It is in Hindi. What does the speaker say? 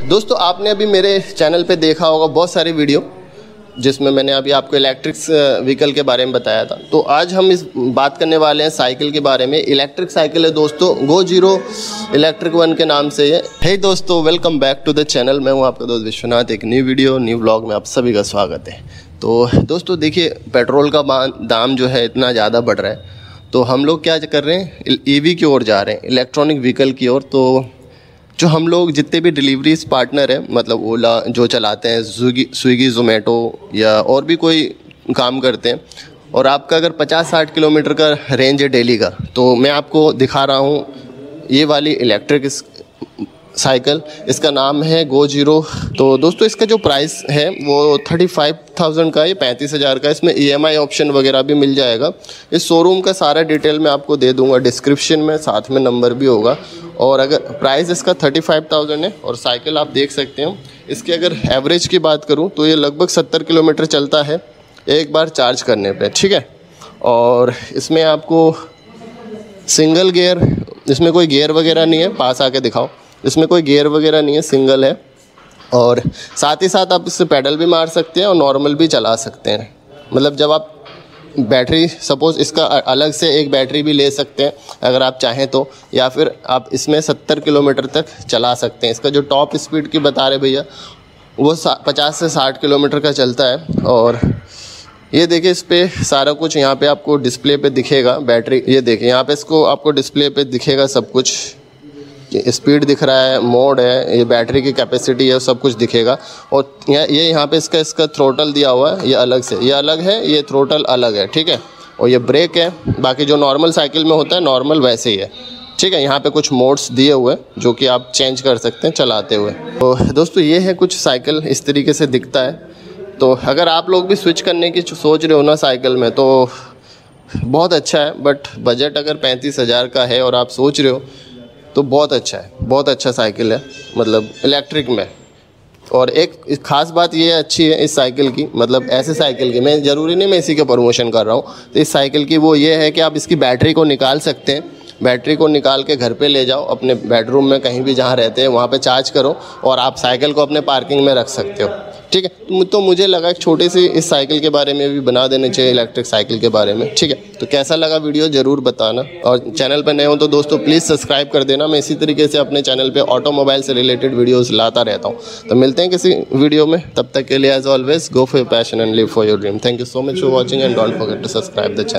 दोस्तों, आपने अभी मेरे चैनल पे देखा होगा बहुत सारी वीडियो, जिसमें मैंने अभी आपको इलेक्ट्रिक व्हीकल के बारे में बताया था। तो आज हम इस बात करने वाले हैं साइकिल के बारे में। इलेक्ट्रिक साइकिल है दोस्तों गो ज़ीरो इलेक्ट्रिक वन के नाम से है हे दोस्तों welcome back to the channel मैं हूँ आपका दोस्त विश्वनाथ। एक न्यू वीडियो न्यू ब्लॉग में आप सभी का स्वागत है। तो दोस्तों, देखिए पेट्रोल का दाम जो है इतना ज़्यादा बढ़ रहा है। तो हम लोग क्या कर रहे हैं? ईवी की ओर जा रहे हैं इलेक्ट्रॉनिक व्हीकल की ओर। तो जो हम लोग जितने भी डिलीवरी पार्टनर हैं मतलब ओला जो चलाते हैं स्विगी स्विगी जोमेटो या और भी कोई काम करते हैं, और आपका अगर 50-60 किलोमीटर का रेंज है डेली का तो मैं आपको दिखा रहा हूँ, ये वाली इलेक्ट्रिक साइकिल इसका नाम है गो ज़ीरो तो दोस्तों, इसका जो प्राइस है, वो थर्टी फाइव थाउज़ेंड का है, पैंतीस हज़ार का इसमें ईएमआई ऑप्शन वगैरह भी मिल जाएगा। इस शोरूम का सारा डिटेल मैं आपको दे दूँगा। डिस्क्रिप्शन में साथ में नंबर भी होगा। और अगर प्राइस इसका थर्टी फाइव थाउज़ेंड है, और साइकिल आप देख सकते हो। इसके अगर एवरेज की बात करूँ तो ये लगभग सत्तर किलोमीटर चलता है, एक बार चार्ज करने पर ठीक है? और इसमें आपको सिंगल गेयर इसमें कोई गेयर वगैरह नहीं है, पास आके दिखाओ। इसमें कोई गियर वगैरह नहीं है, सिंगल है। और साथ ही साथ आप इससे पैडल भी मार सकते हैं और नॉर्मल भी चला सकते हैं। मतलब जब आप बैटरी, सपोज़ इसका अलग से एक बैटरी भी ले सकते हैं, अगर आप चाहें तो। या फिर आप इसमें सत्तर किलोमीटर तक चला सकते हैं। इसका जो टॉप स्पीड की बता रहे भैया, वो पचास से साठ किलोमीटर का चलता है। और ये देखिए इस पर सारा कुछ यहाँ पे आपको डिस्प्ले पे दिखेगा, बैटरी, ये देखिए, यहाँ पे इसको आपको डिस्प्ले पे दिखेगा सब कुछ। स्पीड दिख रहा है, मोड है, ये बैटरी की कैपेसिटी है, सब कुछ दिखेगा। और ये यहाँ पे इसका इसका थ्रोटल दिया हुआ है, ये अलग से। ये अलग है, ये थ्रोटल अलग है, ठीक है? और ये ब्रेक है, बाकी जो नॉर्मल साइकिल में होता है नॉर्मल वैसे ही है। ठीक है, यहाँ पे कुछ मोड्स दिए हुए जो कि आप चेंज कर सकते हैं चलाते हुए। तो दोस्तों, ये है कुछ साइकिल इस तरीके से दिखता है। तो अगर आप लोग भी स्विच करने की सोच रहे हो ना साइकिल में तो बहुत अच्छा है बट बजट अगर पैंतीस हज़ार का है और आप सोच रहे हो तो बहुत अच्छा है, बहुत अच्छा साइकिल है मतलब इलेक्ट्रिक में। और एक ख़ास बात ये अच्छी है इस साइकिल की मतलब ऐसे साइकिल की, मैं ज़रूरी नहीं मैं इसी का प्रमोशन कर रहा हूँ तो इस साइकिल की वो ये है कि आप इसकी बैटरी को निकाल सकते हैं, बैटरी को निकाल के घर पे ले जाओ, अपने बेडरूम में कहीं भी जहाँ रहते हैं, वहाँ पे चार्ज करो और आप साइकिल को अपने पार्किंग में रख सकते हो। ठीक है? तो मुझे लगा एक छोटे सी इस साइकिल के बारे में भी बना देने चाहिए इलेक्ट्रिक साइकिल के बारे में, ठीक है? तो कैसा लगा वीडियो ज़रूर बताना। और चैनल पर नए हो तो दोस्तों प्लीज़ सब्सक्राइब कर देना। मैं इसी तरीके से अपने चैनल पर ऑटोमोबाइल से रिलेटेड वीडियोज़ लाता रहता हूँ। तो मिलते हैं किसी वीडियो में। तब तक के लिए as always go for passion and live for your dream thank you so much for watching and don't forget to subscribe the channel